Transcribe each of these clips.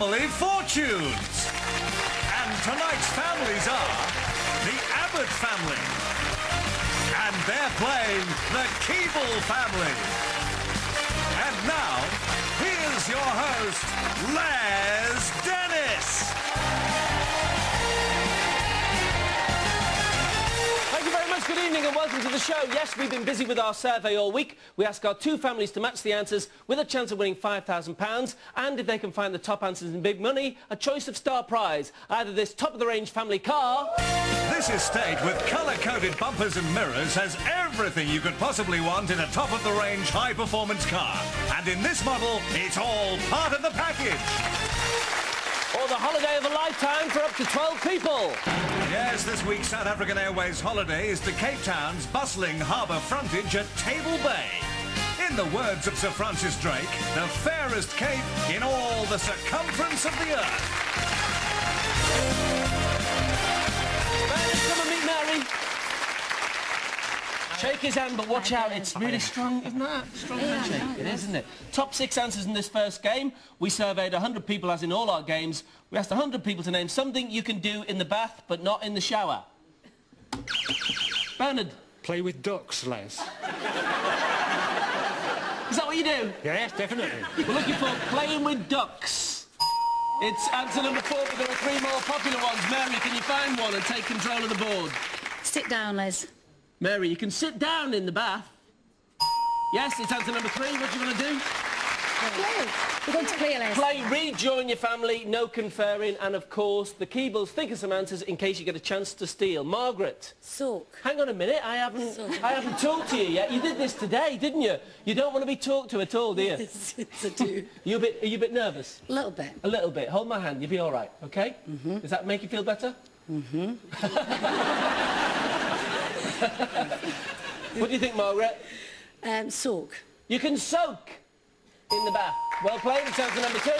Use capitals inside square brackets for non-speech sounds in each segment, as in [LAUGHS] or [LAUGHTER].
family fortunes. And tonight's families are the Abbott family. And they're playing the Keeble family. And now, here's your host, Les Dennis. Good evening and welcome to the show. Yes, we've been busy with our survey all week. We ask our two families to match the answers with a chance of winning £5,000 and if they can find the top answers in big money, a choice of star prize. Either this top-of-the-range family car... This estate with colour-coded bumpers and mirrors has everything you could possibly want in a top-of-the-range high-performance car. And in this model, it's all part of the package. or the holiday of a lifetime for up to 12 people. Yes, this week's South African Airways holiday is to Cape Town's bustling harbour frontage at Table Bay. In the words of Sir Francis Drake, the fairest cape in all the circumference of the earth. Shake his hand, but watch out, it's really strong, isn't that? Strong handshake. It is, isn't it? Top six answers in this first game. We surveyed 100 people, as in all our games. We asked 100 people to name something you can do in the bath, but not in the shower. Bernard, Play with ducks, Les. is that what you do? Yes, definitely. We're looking for playing with ducks. It's answer number four, but there are three more popular ones. Mary, can you find one and take control of the board? Sit down, Les. Mary, you can sit down in the bath. Yes, it's answer number three. What do you want to do? We're going to play, Les. Play, rejoin your family, no conferring, and of course, the Keebles think of some answers in case you get a chance to steal. Margaret, Soak. hang on a minute. I haven't, So- I haven't talked to you yet. You did this today, didn't you? You don't want to be talked to at all, do you? Yes, I do. [LAUGHS] You a bit, are you a bit nervous? A little bit. A little bit. Hold my hand. You'll be all right, okay? Mm-hmm. Does that make you feel better? Mm-hmm. [LAUGHS] [LAUGHS] what do you think, Margaret? Um, soak. You can soak in the bath. Well played. It's answer number two.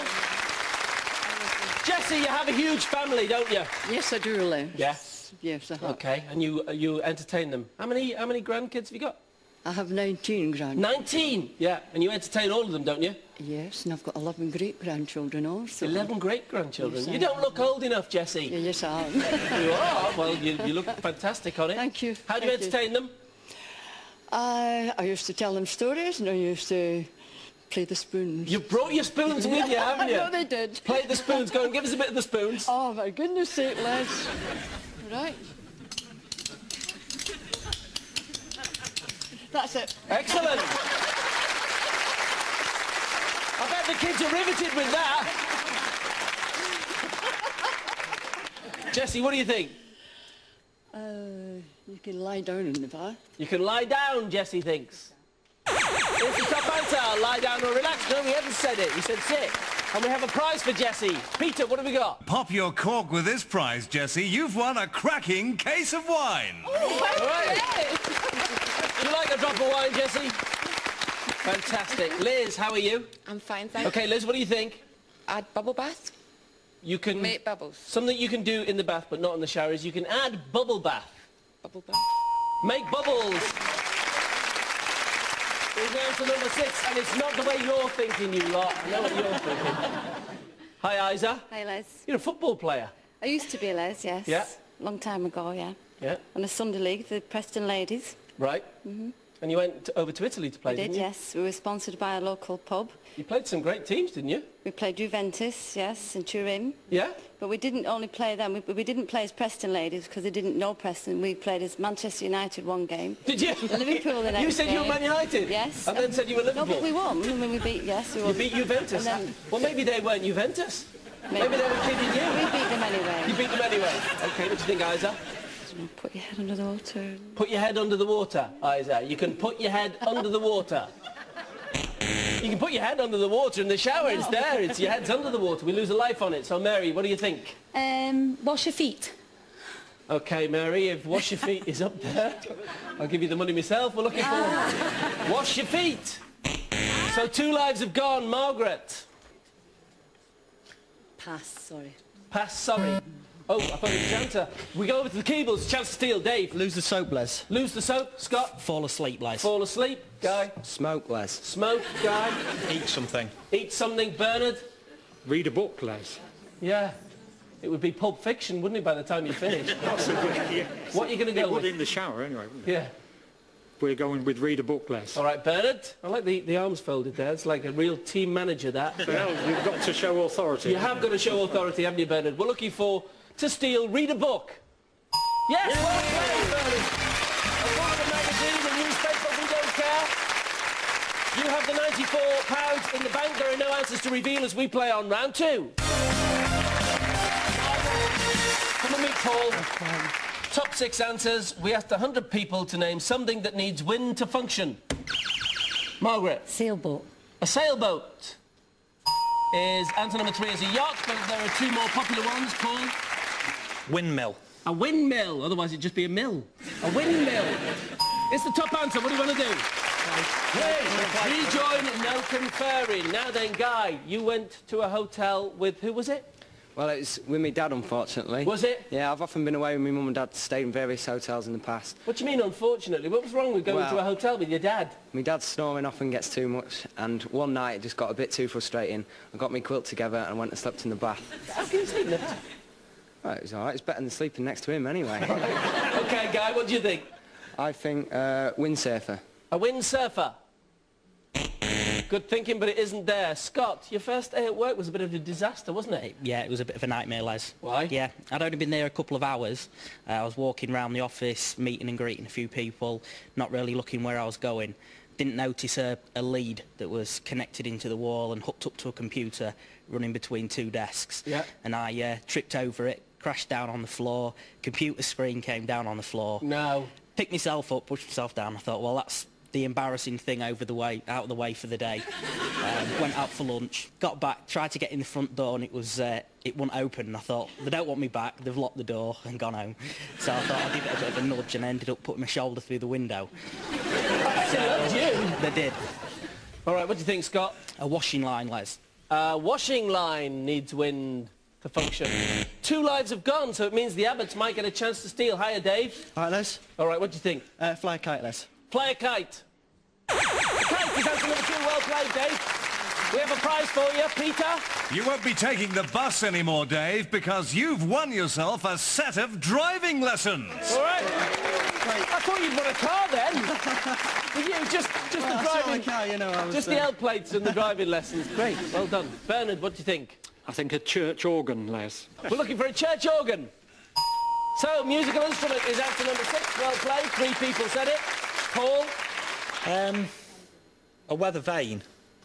Jesse, you have a huge family, don't you? Yes, I do, Les. Yes. Yes, I have. Okay, and you uh, you entertain them. How many how many grandkids have you got? I have 19 grandchildren. 19. Yeah, and you entertain all of them, don't you? Yes, and I've got 11 great-grandchildren also. 11 great grandchildren. Yes, You don't look old enough, Jessie. Yeah, yes, I am. [LAUGHS] You are. Well, you, you look fantastic on it. Thank you, How do you thank you. entertain them? I, I used to tell them stories and I used to play the spoons. You brought your spoons with you, haven't you? [LAUGHS] no, they did. Play the spoons. Go and give us a bit of the spoons. Oh, my goodness sake, Les. [LAUGHS] Right. That's it. Excellent. I bet the kids are riveted with that. Jesse, what do you think? Uh, you can lie down in the bath. You can lie down, Jesse thinks. It's the top answer. Lie down or relax. No, we haven't said it. We said sit. And we have a prize for Jesse. Peter, what have we got? Pop your cork with this prize, Jesse. You've won a cracking case of wine. Right. Do you like a drop of wine, Jesse? Fantastic. Liz, how are you? I'm fine, thanks. Okay, Liz, what do you think? Add bubble bath, You can... make bubbles. Something you can do in the bath but not in the shower is you can add bubble bath. Bubble bath. Make bubbles. Here's to number six, and it's not the way you're thinking, you lot. I know what you're thinking. [LAUGHS] Hi, Isa. Hi, Les. You're a football player. I used to be Les, yes. Yeah. Long time ago, yeah. Yeah. On the Sunday League, the Preston Ladies. Right. Mm-hmm. And you went to, over to Italy to play, did, didn't you? yes. We were sponsored by a local pub. You played some great teams, didn't you? We played Juventus, yes, and Turin. Yeah? But we didn't only play them. We, we didn't play as Preston Ladies because they didn't know Preston. We played as Manchester United one game. Did you? Liverpool the [LAUGHS] next You said you were game. Man United? Yes. And then said you were Liverpool? No, but we won. I mean, we beat, yes. We won. You beat Juventus? Then Well, maybe they weren't Juventus. Maybe, Maybe. they were kidding you. we beat them anyway. You beat them anyway. Okay, what do you think, Isa? Put your head under the water. Put your head under the water, Isa. You can put your head under the water. You can put your head under the water in the shower. It's there. It's your head's under the water. We lose a life on it. So, Mary, what do you think? Um, wash your feet. Okay, Mary, if wash your feet is up there, I'll give you the money myself. We're looking for wash your feet. So two lives have gone. Margaret, Pass, sorry. pass. Sorry. Oh, I thought it was your answer. We go over to the Keebles. Chance to steal. Dave. Lose the soap, Les. Lose the soap. Scott. Fall asleep, Les. Fall asleep. Guy. Smoke, Les. Smoke. Guy. Eat something. Eat something. Bernard. Read a book, Les. Yeah. It would be Pulp Fiction, wouldn't it, by the time you finish? [LAUGHS] Possibly, yeah. what are you going to It go would with? in the shower anyway. wouldn't it? Yeah. We're going with read a book, Les. All right, Bernard. I like the, the arms folded there. It's like a real team manager, that. Well, you've got to show authority. You have got to show authority, haven't you, Bernard? We're looking for to steal, read a book. Yes, well played, Bernard. A book, a magazine, a newspaper, we don't care. You have the £94 in the bank. There are no answers to reveal as we play on round two. Come and meet Paul. Top six answers. We asked 100 people to name something that needs wind to function. Margaret. Sailboat. A sailboat is answer number three is a yacht, but there are two more popular ones. Paul. Windmill. A windmill, otherwise it'd just be a mill. A windmill. It's the top answer. What do you want to do? Hey, rejoin, no conferring. Now then, Guy, you went to a hotel with, who was it? Well, it was with my dad, unfortunately. Was it? Yeah, I've often been away with my mum and dad, stayed in various hotels in the past. What do you mean, unfortunately? What was wrong with going Well- to a hotel with your dad? My dad's snoring often gets too much, and one night it just got a bit too frustrating. I got my quilt together and went and slept in the bath. How can you sleep in it? Well, it was all right. It's better than sleeping next to him anyway. [LAUGHS] Okay, Guy, what do you think? I think uh, windsurfer. A windsurfer. Good thinking, but it isn't there. Scott, your first day at work was a bit of a disaster, wasn't it? Yeah, it was a bit of a nightmare, Les. Why? Yeah, I'd only been there a couple of hours. Uh, I was walking around the office, meeting and greeting a few people, not really looking where I was going. Didn't notice a, a lead that was connected into the wall and hooked up to a computer running between two desks. Yeah. And I uh, tripped over it, crashed down on the floor, computer screen came down on the floor. No. Picked myself up, pushed myself down. I thought, well, that's the embarrassing thing over the way, out of the way for the day. [LAUGHS] Um, went out for lunch, got back, tried to get in the front door, and it was uh, it wouldn't open. And I thought they don't want me back. They've locked the door and gone home. So I thought I'd give it a bit of a nudge, and ended up putting my shoulder through the window. You. They did. All right, what do you think, Scott? A washing line, Les. Uh, washing line needs wind to function. Two lives have gone, so it means the Abbots might get a chance to steal. Hiya, Dave. All right, Les. All right, what do you think? Uh, fly a kite, Les. Fly a kite. A kite is answer number two. Well played, Dave. We have a prize for you, Peter. You won't be taking the bus anymore, Dave, because you've won yourself a set of driving lessons. All right. I thought you'd won a car then. [LAUGHS] You, just, just Well, the driving, car, you know, I was, just uh, the L plates and the driving lessons. [LAUGHS] Great, well done. Bernard, what do you think? I think a church organ, Les. We're looking for a church organ. So, musical instrument is answer number six. Well played. Three people said it. Paul, Um, a weather vane.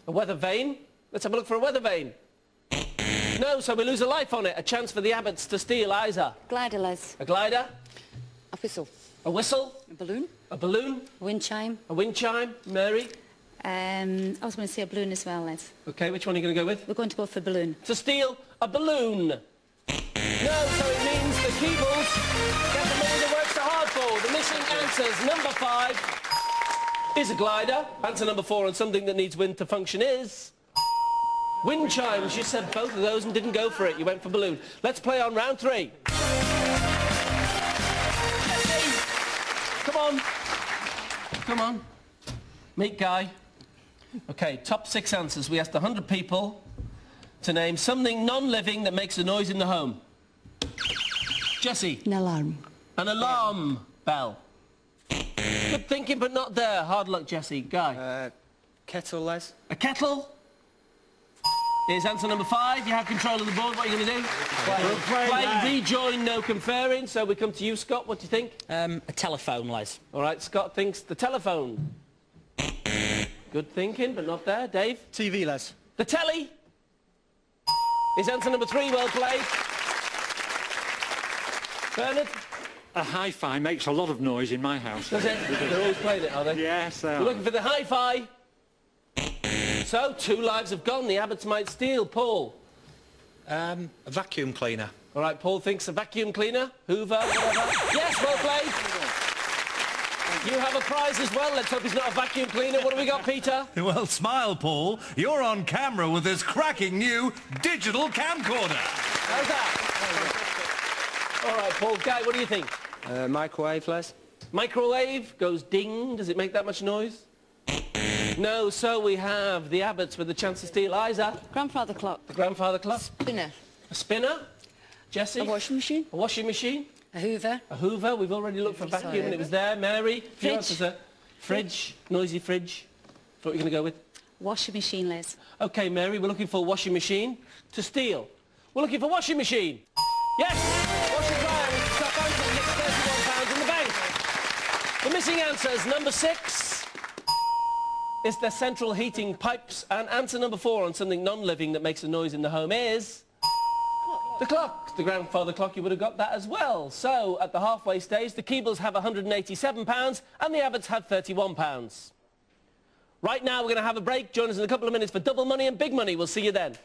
a weather vane. Let's have a look for a weather vane. No, so we lose a life on it. A chance for the Abbots to steal Isa. Glider, Les. A glider, A whistle. a whistle, A balloon. a balloon, Wind chime. a wind chime. Mary. Um, I was going to say a balloon as well, Les. Okay, which one are you going to go with? We're going to go for balloon. To steal a balloon. No, so it means the Keebles get the money that works so hard for. The missing answers. Number five is a glider. Answer number four on something that needs wind to function is... Wind chimes. You said both of those and didn't go for it. You went for balloon. Let's play on round three. Come on. Come on. Meet Guy. Okay, top six answers. We asked 100 people to name something non-living that makes a noise in the home. Jesse. An alarm. An alarm bell. Good thinking, but not there. Hard luck, Jesse. Guy. Uh, kettle, Les. A kettle is answer number five. You have control of the board. What are you going to do? Play. Play, rejoin, no conferring. So we come to you, Scott. What do you think? Um, a telephone, Les. All right, Scott thinks the telephone. Good thinking, but not there. Dave? TV, Les. The telly is answer number three. Well played. Bernard? A hi-fi makes a lot of noise in my house. Does it? They're always playing it, are they? Yes, they are. We're are. looking for the hi-fi. So, two lives have gone. The Abbots might steal. Paul? Um, a vacuum cleaner. All right, Paul thinks a vacuum cleaner, Hoover, whatever. yes, well played. You have a prize as well. Let's hope it's not a vacuum cleaner. What do we got, Peter? [LAUGHS] Well, smile, Paul. You're on camera with this cracking new digital camcorder. How's that? All right, Paul. Guy, what do you think? Uh, microwave, Les. Microwave goes ding. Does it make that much noise? No, so we have the Abbots with the chance to steal. Isa, Grandfather clock. the grandfather clock. Spinner. A spinner. Jessie. A washing machine. A washing machine. A Hoover. A Hoover. We've already looked for a vacuum and it was there. Mary. few Fridge. Fridge. Noisy fridge. What are you going to go with? Washing machine, Liz. Okay, Mary, we're looking for a washing machine to steal. We're looking for washing machine. Yes! Washing dryer with Southampton gets £31 in the bank. The missing answers, number six It's the central heating pipes. And answer number four on something non-living that makes a noise in the home is... The clock. The grandfather clock, you would have got that as well. So, at the halfway stage, the Keebles have £187 and the Abbots have £31. Right now, we're going to have a break. Join us in a couple of minutes for double money and big money. We'll see you then.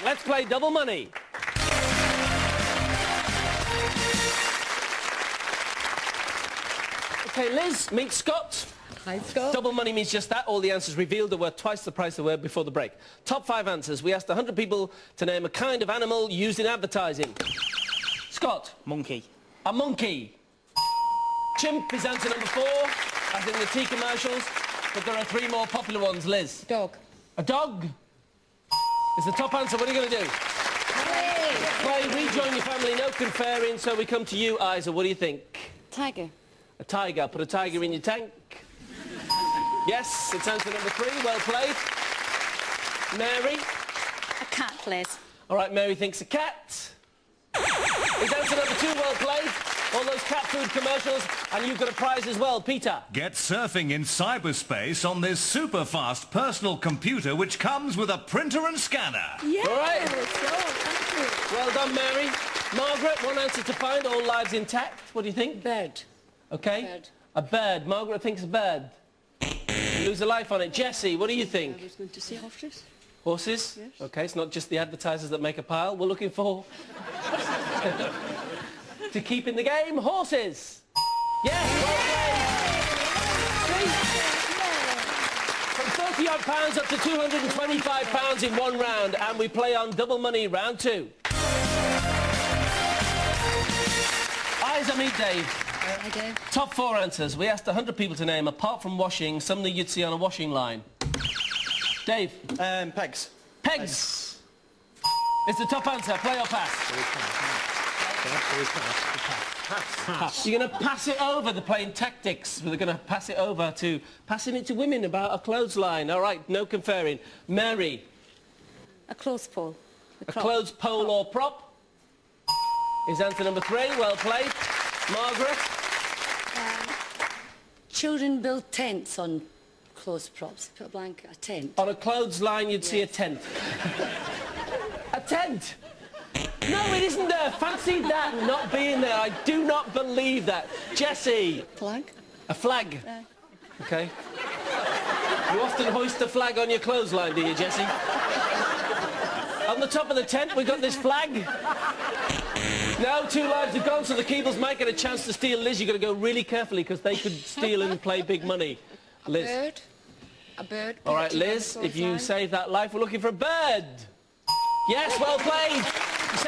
Back. Let's play double money. Okay, Liz, meet Scott. Hi, Scott. Double money means just that. All the answers revealed are worth twice the price they were before the break. Top five answers. We asked 100 people to name a kind of animal used in advertising. Scott, Monkey. a monkey. Chimp is answer number four, as in the tea commercials. But there are three more popular ones. Liz. Dog. A dog is the top answer. What are you going to do? Play, rejoin your family, no conferring. So we come to you, Isa. What do you think? Tiger. A tiger. Put a tiger in your tank. Yes, it's answer number three. Well played. Mary. A cat, please. All right, Mary thinks a cat. It's answer number two. Well played. All those cat food commercials, and you've got a prize as well, Peter. Get surfing in cyberspace on this super fast personal computer which comes with a printer and scanner. Yeah. All right. Let's go. Well done, Mary. Margaret, one answer to find. All lives intact. What do you think? you. Bird. Okay. Bird. A bird. Margaret thinks a bird. You lose a life on it. Jesse, what do you think? I was going to say horses. Horses? Yes. Okay, it's not just the advertisers that make a pile. We're looking for... [LAUGHS] to keep in the game, horses. Yes, well. From 30 odd pounds up to 225 pounds in one round, and we play on double money round two. Eyes on me, Dave. I do. Top four answers. We asked 100 people to name, apart from washing, something you'd see on a washing line. Dave. Um, pegs. Pegs. It's the top answer. Play or pass? Pass. You're going to pass it over. They're playing tactics. They're going to pass it over to passing it to women about a clothesline. All right, no conferring. Mary, A clothes pole. a clothes pole or prop is answer number three. Well played. Margaret, um, Children build tents on clothes props. Put a blanket, a tent. on a clothesline you'd see a tent. [LAUGHS] a tent? No, it isn't there. Fancy that not being there. I do not believe that. Jesse, Flag. a flag. Okay. You often hoist a flag on your clothesline, do you, Jesse? On the top of the tent, we've got this flag. Now two lives have gone, so the Keebles might get a chance to steal Liz. You've got to go really carefully because they could steal and play big money. Liz. A Bird. A bird. All right, perched on a Liz, if you save that life, we're looking for a bird. Yes, well played.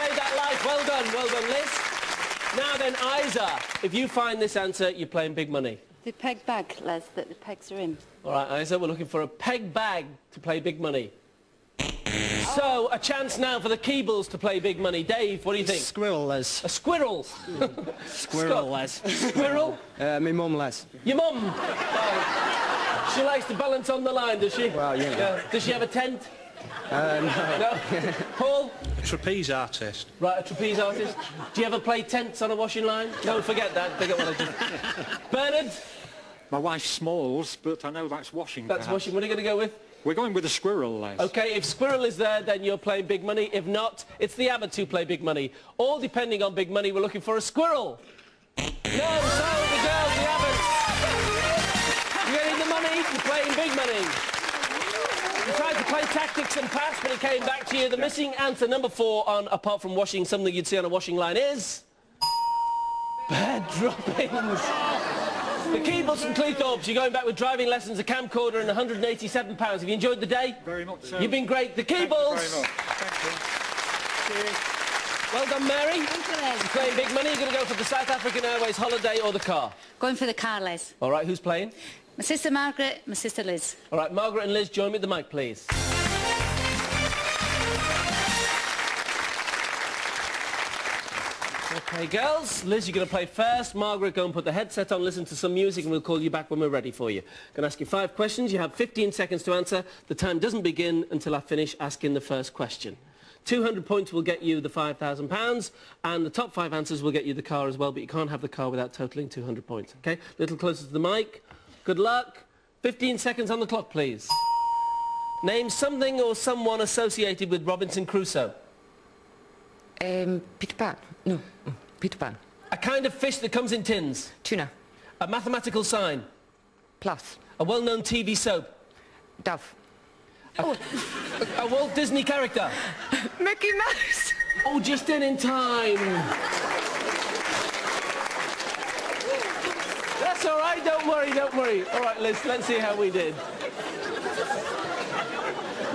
You that life. Well done, well done, Liz. Now then, Isa, if you find this answer, you're playing big money. The peg bag, Les, that the pegs are in. All right, Isa, we're looking for a peg bag to play big money. So, a chance now for the Keebles to play big money. Dave, what do you think? Squirrel, Les. A squirrel. Squirrel, Les. Squirrel? Uh, my mum, Les. Your mum. Oh. She likes to balance on the line, does she? Well, you know. Does she have a tent? Uh, no. [LAUGHS] No? Paul? A trapeze artist. Right, a trapeze artist. Do you ever play tents on a washing line? Don't forget that. Forget what I just... [LAUGHS] Bernard? My wife's smalls, but I know that's washing. That's perhaps. washing. What are you going to go with? We're going with a squirrel, Les. Okay, if Squirrel is there, then you're playing big money. If not, it's the Abbots who play big money. All depending on big money, we're looking for a squirrel. No, so the girls, the Abbots. You're getting the money, you're playing big money. You play tactics and pass, but it came back to you. The missing answer, number four, on apart from washing, something you'd see on a washing line is... Bird droppings. The Keebles and Cleethorpes, you're going back with driving lessons, a camcorder and £187. Have you enjoyed the day? Very much so. You've been great. The Keebles! Thank you very much. Thank you. Well done, Mary. Thank you, Les. Playing big money. You're going to go for the South African Airways holiday or the car. Going for the car, Les. All right, who's playing? My sister Margaret, my sister Liz. All right, Margaret and Liz, join me at the mic, please. Okay, girls. Liz, you're going to play first. Margaret, go and put the headset on, listen to some music, and we'll call you back when we're ready for you. I'm going to ask you five questions. You have 15 seconds to answer. The time doesn't begin until I finish asking the first question. 200 points will get you the £5,000, and the top five answers will get you the car as well, but you can't have the car without totalling 200 points, okay? A little closer to the mic. Good luck. 15 seconds on the clock, please. Name something or someone associated with Robinson Crusoe. Um, Peter Pan. No, Peter Pan. A kind of fish that comes in tins. Tuna. A mathematical sign. Plus. A well-known TV soap. Dove. A Walt Disney character. [LAUGHS] Mickey Mouse. Oh, just in in time. That's all right. Don't worry. Don't worry. All right, Liz. Let's see how we did.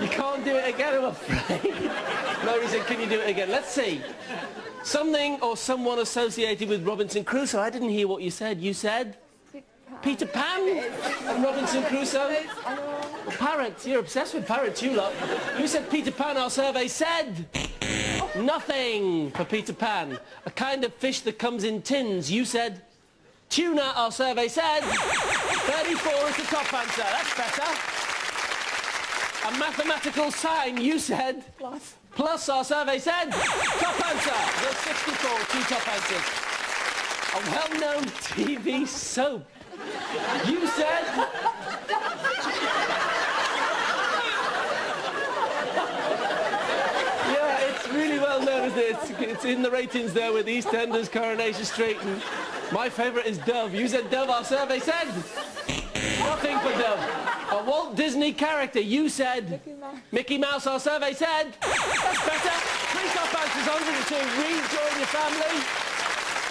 You can't do it again, I'm afraid. [LAUGHS] Mary said, can you do it again? Let's see. Something or someone associated with Robinson Crusoe. I didn't hear what you said. You said? Peter Pan and Robinson Crusoe? Parrots. You're obsessed with parrots, you lot. You said Peter Pan, our survey said. Nothing for Peter Pan. A kind of fish that comes in tins. You said tuna, our survey said. 34 is the top answer. That's better. A mathematical sign, you said. Plus. Plus, our survey said. Top answer. There's 64, two top answers. A well-known TV soap. You said... yeah, it's really well known, isn't it? It's, it's in the ratings there with EastEnders, Coronation Street, and my favourite is Dove. You said Dove, our survey said. Nothing for Dove. A Walt Disney character, you said. Mickey Mouse. Mickey Mouse, our survey said. That's better. Three top answers on to rejoin your family.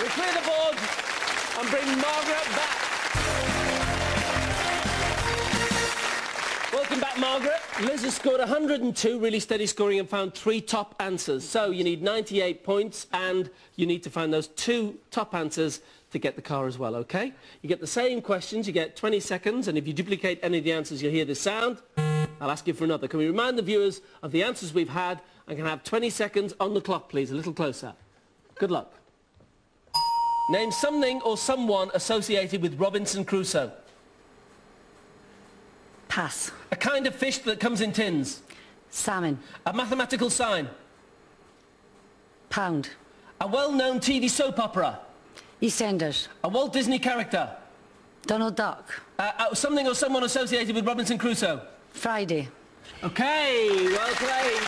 We clear the board and bring Margaret back. Welcome back, Margaret. Liz has scored 102, really steady scoring, and found three top answers. So you need 98 points, and you need to find those two top answers to get the car as well, okay? You get the same questions, you get 20 seconds, and if you duplicate any of the answers, you'll hear this sound. I'll ask you for another. Can we remind the viewers of the answers we've had, and can have 20 seconds on the clock, please, a little closer. Good luck. Name something or someone associated with Robinson Crusoe. Pass. A kind of fish that comes in tins. Salmon. A mathematical sign. Pound. A well-known TV soap opera. EastEnders. A Walt Disney character. Donald Duck. Uh, uh, something or someone associated with Robinson Crusoe. Friday. Okay, well played.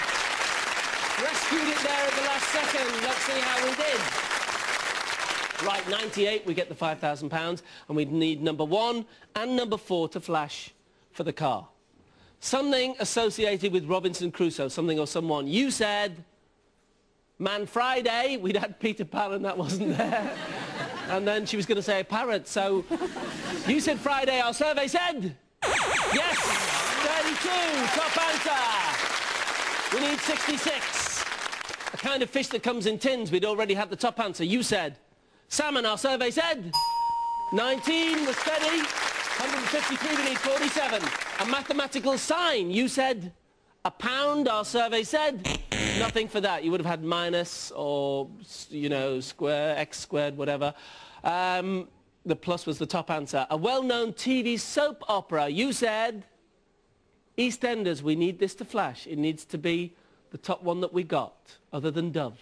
Rescued it there at the last second. Let's see how we did. Right, 98, we get the £5,000, and we need number one and number four to flash for the car. Something associated with Robinson Crusoe, something or someone. You said Man Friday. We'd had Peter Pan and that wasn't there. [LAUGHS] and then she was going to say a parrot. So you said Friday. Our survey said yes. 32. Top answer. We need 66. A kind of fish that comes in tins. We'd already had the top answer. You said salmon. Our survey said 19 was steady. 153, we need 47. A mathematical sign, you said a pound, our survey said. Nothing for that. You would have had minus or, you know, square, x squared, whatever. Um, the plus was the top answer. A well-known TV soap opera, you said EastEnders, we need this to flash. It needs to be the top one that we got, other than Dove.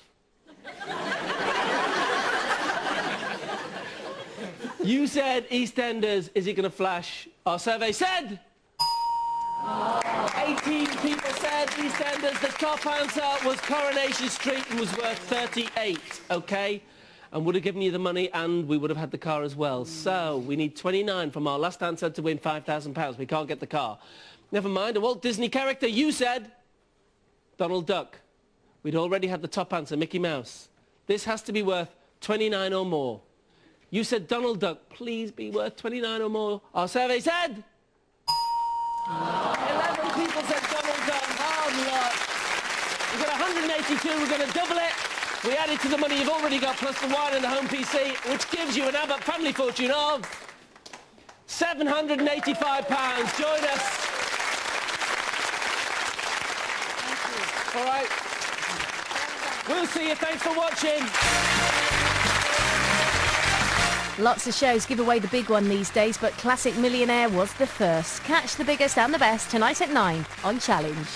You said EastEnders, is it going to flash? Our survey said... 18 people said EastEnders. The top answer was Coronation Street and was worth 38, okay? And would have given you the money and we would have had the car as well. So we need 29 from our last answer to win £5,000. We can't get the car. Never mind, a Walt Disney character, you said Donald Duck. We'd already had the top answer, Mickey Mouse. This has to be worth 29 or more. You said Donald Duck. Please be worth 29 or more. Our survey said... 11 people said Donald Duck. Hard luck. We've got 182. We're going to double it. We add it to the money you've already got, plus the wine and the home PC, which gives you an Abbott family fortune of... £785. Join us. All right. We'll see you. Thanks for watching. Lots of shows give away the big one these days, but Classic Millionaire was the first. Catch the biggest and the best tonight at 9 on Challenge.